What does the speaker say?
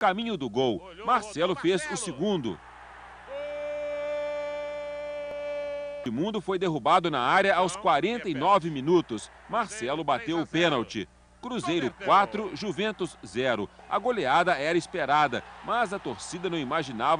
caminho do gol. Marcelo fez o segundo. O mundo foi derrubado na área aos 49 minutos. Marcelo bateu o pênalti. Cruzeiro 4, Juventus 0. A goleada era esperada, mas a torcida não imaginava